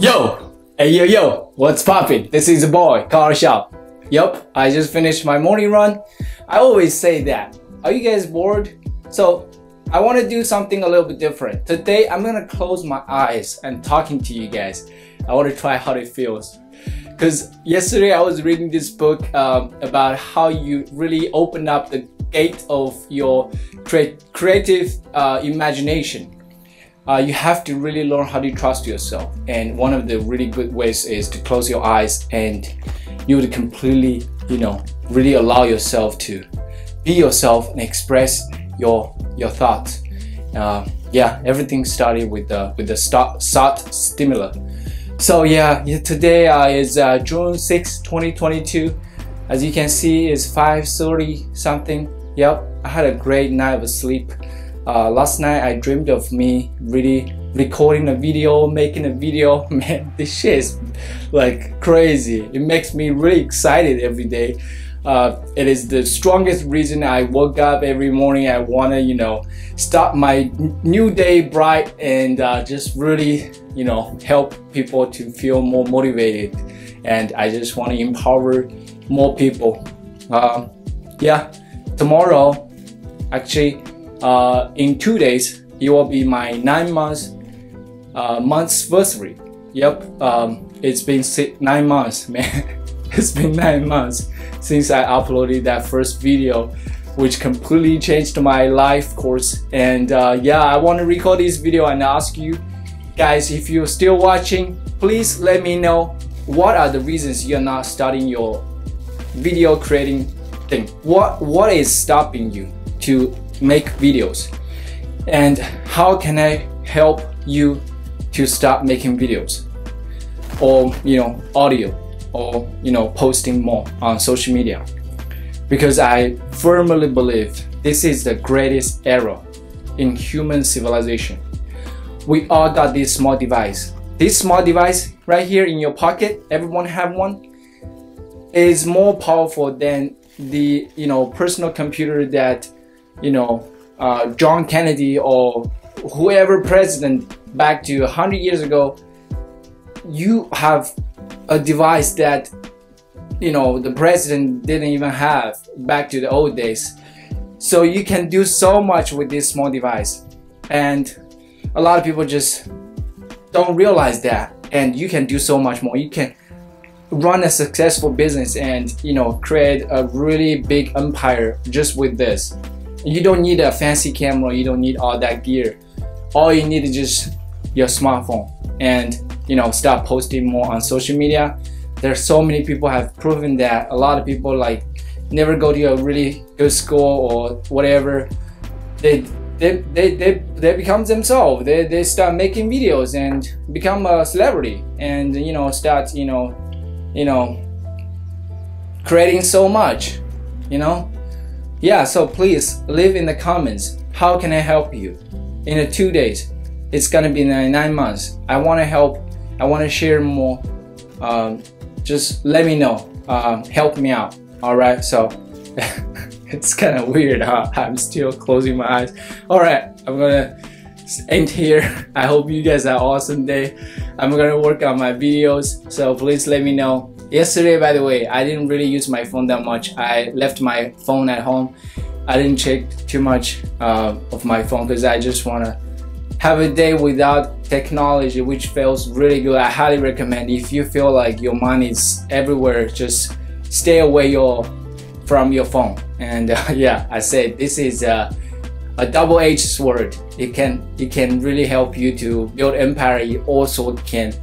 Yo! Hey yo yo! What's poppin'? This is a boy, Carl Xiao. Yup, I just finished my morning run. I always say that. Are you guys bored? So, I want to do something a little bit different. Today, I'm gonna close my eyes and talking to you guys. I want to try how it feels. Because yesterday I was reading this book um, about how you really open up the gate of your cre creative uh, imagination uh, you have to really learn how to trust yourself. And one of the really good ways is to close your eyes and you would completely, you know, really allow yourself to be yourself and express your your thoughts. Uh, yeah, everything started with the with the start, stimulus. So yeah, today uh, is uh, June 6, 2022. As you can see, it's 5:30 something. Yep, I had a great night of sleep uh, last night I dreamed of me really recording a video, making a video. Man, this shit is like crazy. It makes me really excited every day. Uh, it is the strongest reason I woke up every morning. I want to, you know, start my new day bright and uh, just really, you know, help people to feel more motivated. And I just want to empower more people. Uh, yeah, tomorrow, actually, uh, in two days, it will be my nine months uh, months anniversary. Yep, um, it's been nine months, man. it's been nine months since I uploaded that first video, which completely changed my life course. And uh, yeah, I want to record this video and ask you guys, if you're still watching, please let me know what are the reasons you're not starting your video creating thing. What what is stopping you to make videos and how can I help you to start making videos or you know audio or you know posting more on social media because I firmly believe this is the greatest era in human civilization. We all got this small device. This small device right here in your pocket, everyone have one, is more powerful than the you know personal computer that you know, uh, John Kennedy or whoever president back to 100 years ago, you have a device that, you know, the president didn't even have back to the old days. So you can do so much with this small device. And a lot of people just don't realize that. And you can do so much more. You can run a successful business and, you know, create a really big empire just with this. You don't need a fancy camera, you don't need all that gear. All you need is just your smartphone and you know start posting more on social media. There's so many people have proven that a lot of people like never go to a really good school or whatever. They they, they, they, they become themselves. They, they start making videos and become a celebrity and you know start you know you know creating so much you know yeah, so please leave in the comments. How can I help you? In the two days, it's gonna be nine months. I wanna help. I wanna share more. Um, just let me know. Um, help me out. All right. So it's kind of weird. Huh? I'm still closing my eyes. All right. I'm gonna end here. I hope you guys have awesome day. I'm gonna work on my videos. So please let me know Yesterday, by the way, I didn't really use my phone that much. I left my phone at home. I didn't check too much uh, of my phone because I just want to have a day without technology, which feels really good. I highly recommend if you feel like your mind is everywhere, just stay away your from your phone. And uh, yeah, I said this is a, a double-edged sword. It can it can really help you to build empire. It also can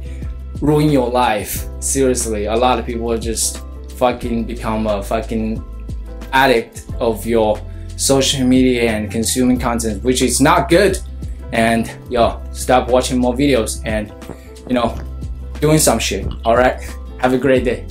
ruin your life. Seriously, a lot of people just fucking become a fucking addict of your social media and consuming content, which is not good. And yo, stop watching more videos and you know, doing some shit. All right, have a great day.